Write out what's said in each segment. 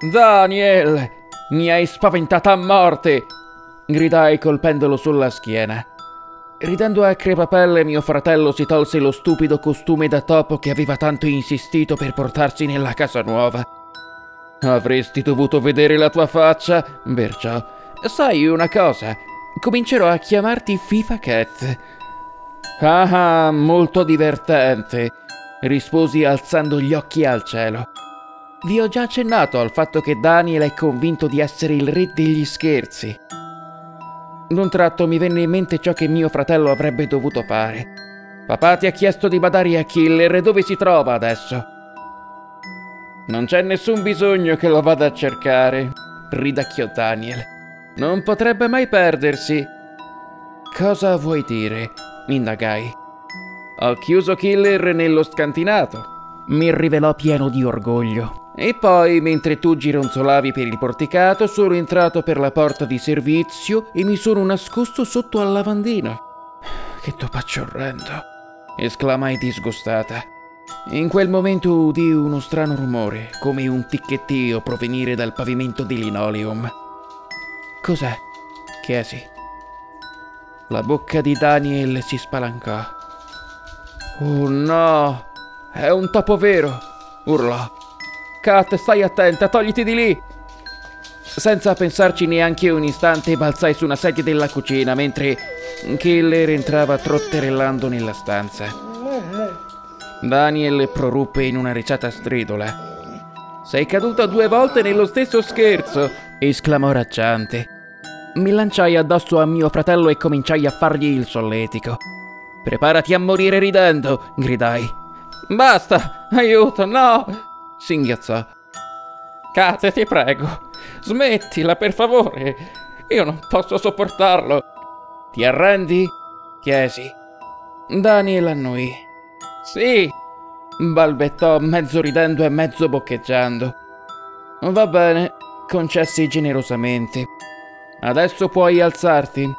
Daniel! Mi hai spaventata a morte! gridai colpendolo sulla schiena. Ridendo a crepapelle, mio fratello si tolse lo stupido costume da topo che aveva tanto insistito per portarsi nella casa nuova. Avresti dovuto vedere la tua faccia, perciò. Sai una cosa? Comincerò a chiamarti FIFA Cat. Ah, ah, molto divertente, risposi alzando gli occhi al cielo. Vi ho già accennato al fatto che Daniel è convinto di essere il re degli scherzi. D'un tratto mi venne in mente ciò che mio fratello avrebbe dovuto fare. Papà ti ha chiesto di badare a Killer e dove si trova adesso? Non c'è nessun bisogno che lo vada a cercare, ridacchiò Daniel. Non potrebbe mai perdersi. Cosa vuoi dire? indagai. Ho chiuso Killer nello scantinato, mi rivelò pieno di orgoglio. E poi, mentre tu gironzolavi per il porticato, sono entrato per la porta di servizio e mi sono nascosto sotto al lavandino. Che topaccio orrendo! esclamai disgustata. In quel momento udì uno strano rumore, come un ticchettio provenire dal pavimento di linoleum. Cos'è? chiesi. La bocca di Daniel si spalancò. Oh no! È un topo vero! urlò. Kat, stai attenta, togliti di lì! Senza pensarci neanche un istante, balzai su una sedia della cucina mentre Killer entrava trotterellando nella stanza. Daniel proruppe in una ricciata stridula. Sei caduta due volte nello stesso scherzo! esclamò racciante. Mi lanciai addosso a mio fratello e cominciai a fargli il solletico. Preparati a morire ridendo, gridai. Basta! Aiuto, no! Singhiozzò. Kate, ti prego, smettila per favore. Io non posso sopportarlo. Ti arrendi? chiesi. Daniel annui. Sì, balbettò mezzo ridendo e mezzo boccheggiando. Va bene, concessi generosamente. Adesso puoi alzarti.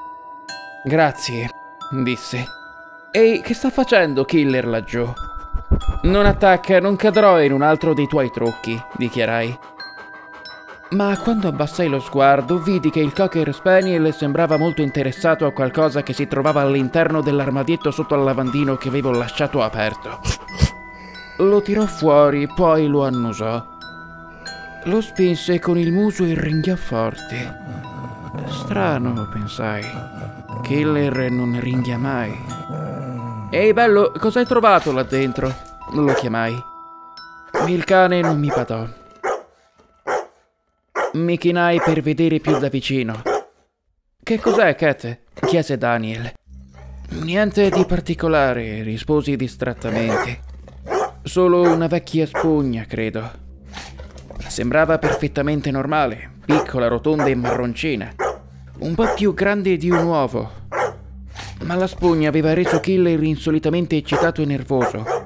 Grazie, disse. Ehi, che sta facendo Killer laggiù? Non attacca, non cadrò in un altro dei tuoi trucchi, dichiarai. Ma quando abbassai lo sguardo, vidi che il Cocker Spaniel sembrava molto interessato a qualcosa che si trovava all'interno dell'armadietto sotto al lavandino che avevo lasciato aperto. Lo tirò fuori, poi lo annusò. Lo spinse con il muso e ringhiò forte. Strano, pensai. Killer non ringhia mai. Ehi bello, cosa hai trovato là dentro? Lo chiamai. Il cane non mi patò. Mi chinai per vedere più da vicino. Che cos'è, Cat? chiese Daniel. Niente di particolare, risposi distrattamente. Solo una vecchia spugna, credo. Sembrava perfettamente normale, piccola, rotonda e marroncina. Un po' più grande di un uovo. Ma la spugna aveva reso Killer insolitamente eccitato e nervoso.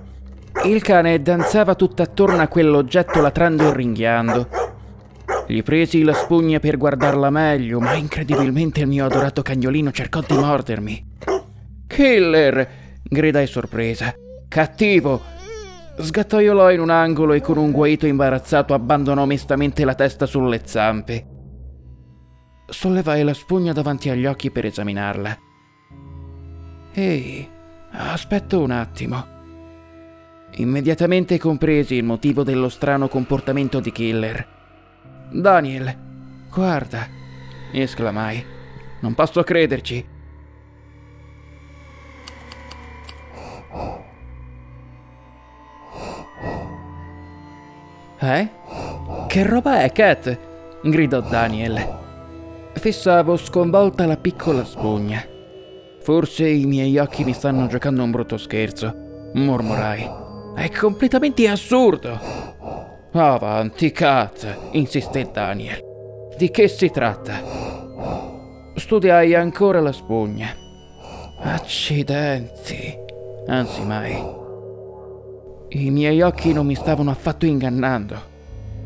Il cane danzava tutt'attorno a quell'oggetto latrando e ringhiando. Gli presi la spugna per guardarla meglio, ma incredibilmente il mio adorato cagnolino cercò di mordermi. Killer! gridai sorpresa. Cattivo! Sgattaiolò in un angolo e con un guaito imbarazzato abbandonò mestamente la testa sulle zampe. Sollevai la spugna davanti agli occhi per esaminarla. Ehi, aspetta un attimo. Immediatamente compresi il motivo dello strano comportamento di Killer. Daniel, guarda, esclamai. Non posso crederci. Eh? Che roba è, Cat? gridò Daniel. Fissavo sconvolta la piccola spugna. Forse i miei occhi mi stanno giocando un brutto scherzo, mormorai. È completamente assurdo. Avanti, Kat, insisté Daniel. Di che si tratta? Studiai ancora la spugna. Accidenti. Anzi mai. I miei occhi non mi stavano affatto ingannando.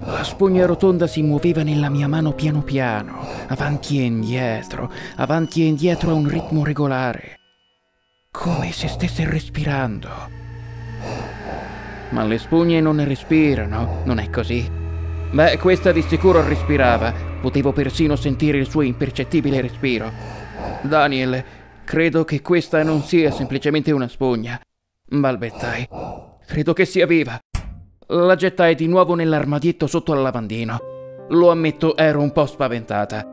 La spugna rotonda si muoveva nella mia mano piano piano, avanti e indietro, avanti e indietro a un ritmo regolare, come se stesse respirando. Ma le spugne non respirano, non è così? Beh, questa di sicuro respirava. Potevo persino sentire il suo impercettibile respiro. Daniel, credo che questa non sia semplicemente una spugna. Balbettai. Credo che sia viva. La gettai di nuovo nell'armadietto sotto al lavandino. Lo ammetto, ero un po' spaventata.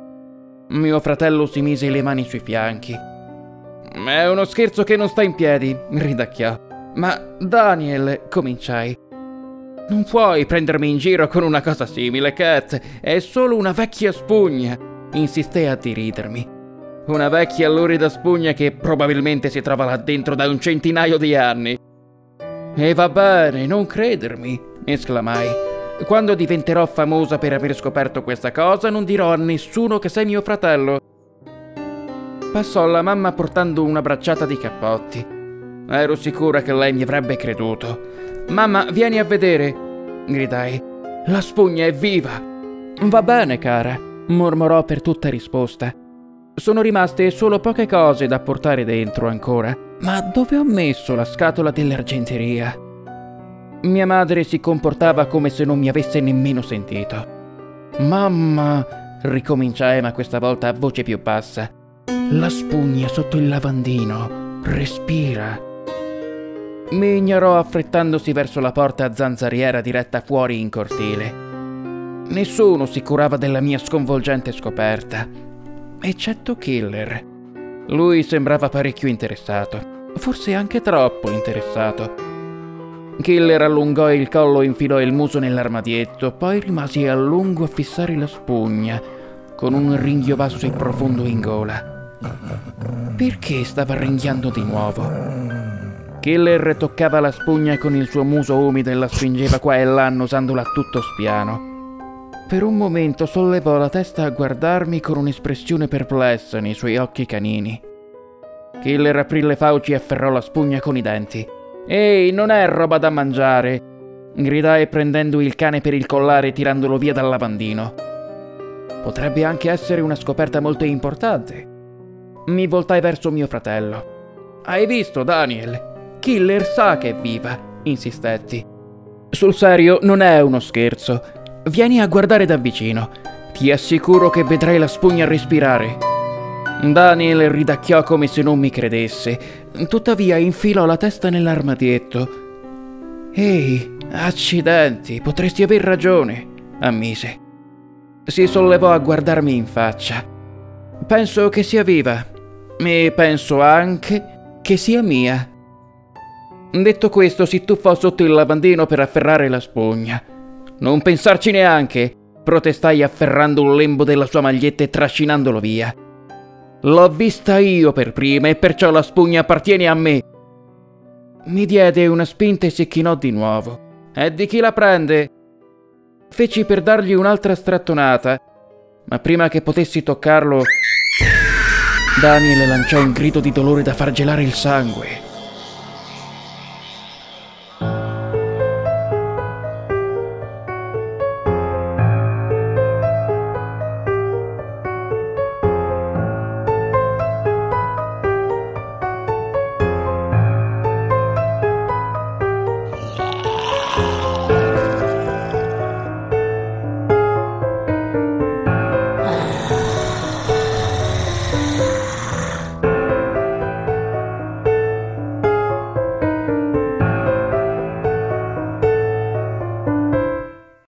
Mio fratello si mise le mani sui fianchi. È uno scherzo che non sta in piedi, ridacchiò. Ma Daniel, cominciai. Non puoi prendermi in giro con una cosa simile, Cat. È solo una vecchia spugna. Insistei a diridermi. Una vecchia lurida spugna che probabilmente si trova là dentro da un centinaio di anni. E va bene, non credermi, esclamai. Quando diventerò famosa per aver scoperto questa cosa, non dirò a nessuno che sei mio fratello. Passò la mamma portando una bracciata di cappotti. Ero sicura che lei mi avrebbe creduto. Mamma, vieni a vedere, gridai. La spugna è viva. Va bene, cara, mormorò per tutta risposta. Sono rimaste solo poche cose da portare dentro ancora. Ma dove ho messo la scatola dell'argenteria? Mia madre si comportava come se non mi avesse nemmeno sentito. Mamma, ricominciai ma questa volta a voce più bassa. La spugna sotto il lavandino respira. Mi ignorò affrettandosi verso la porta a zanzariera diretta fuori in cortile. Nessuno si curava della mia sconvolgente scoperta, eccetto Killer. Lui sembrava parecchio interessato, forse anche troppo interessato. Killer allungò il collo e infilò il muso nell'armadietto, poi rimase a lungo a fissare la spugna, con un ringhio basso e profondo in gola. Perché stava ringhiando di nuovo? Killer toccava la spugna con il suo muso umido e la spingeva qua e là annosandola a tutto spiano. Per un momento sollevò la testa a guardarmi con un'espressione perplessa nei suoi occhi canini. Killer aprì le fauci e afferrò la spugna con i denti. Ehi, non è roba da mangiare! gridai prendendo il cane per il collare e tirandolo via dal lavandino. Potrebbe anche essere una scoperta molto importante. Mi voltai verso mio fratello. Hai visto, Daniel? Killer sa che è viva, insistetti. Sul serio, non è uno scherzo. Vieni a guardare da vicino. Ti assicuro che vedrai la spugna respirare. Daniel ridacchiò come se non mi credesse. Tuttavia infilò la testa nell'armadietto. Ehi, accidenti, potresti aver ragione, ammise. Si sollevò a guardarmi in faccia. Penso che sia viva. E penso anche che sia mia. Detto questo, si tuffò sotto il lavandino per afferrare la spugna. Non pensarci neanche, protestai afferrando un lembo della sua maglietta e trascinandolo via. L'ho vista io per prima e perciò la spugna appartiene a me. Mi diede una spinta e si chinò di nuovo. E di chi la prende? Feci per dargli un'altra strattonata, ma prima che potessi toccarlo, Daniel lanciò un grido di dolore da far gelare il sangue.